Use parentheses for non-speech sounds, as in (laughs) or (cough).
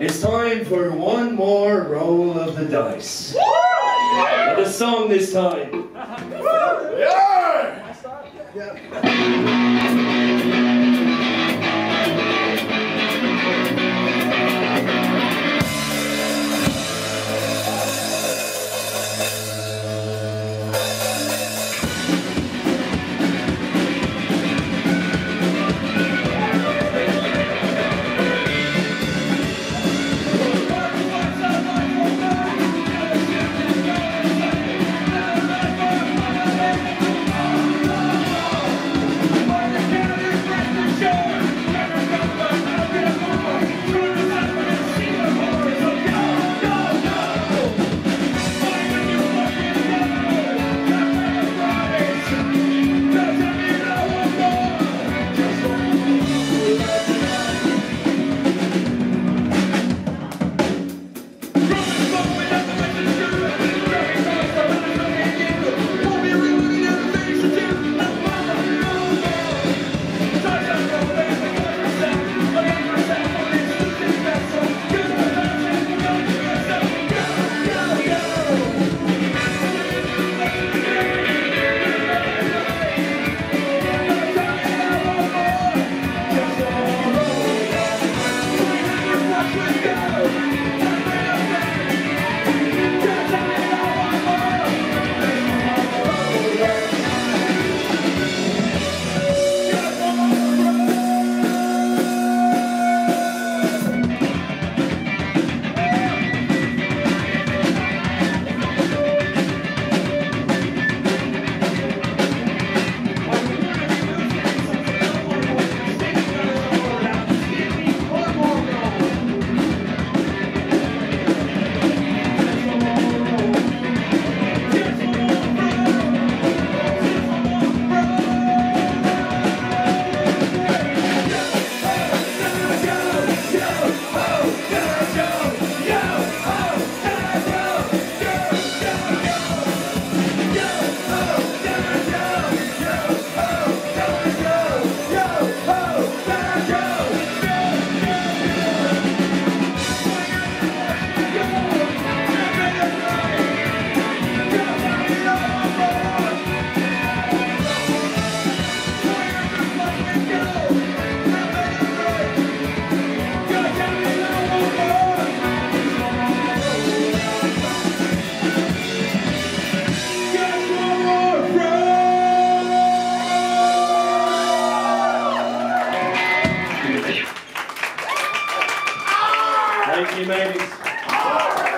It's time for one more roll of the dice. And the song this time. (laughs) Thank you, ladies.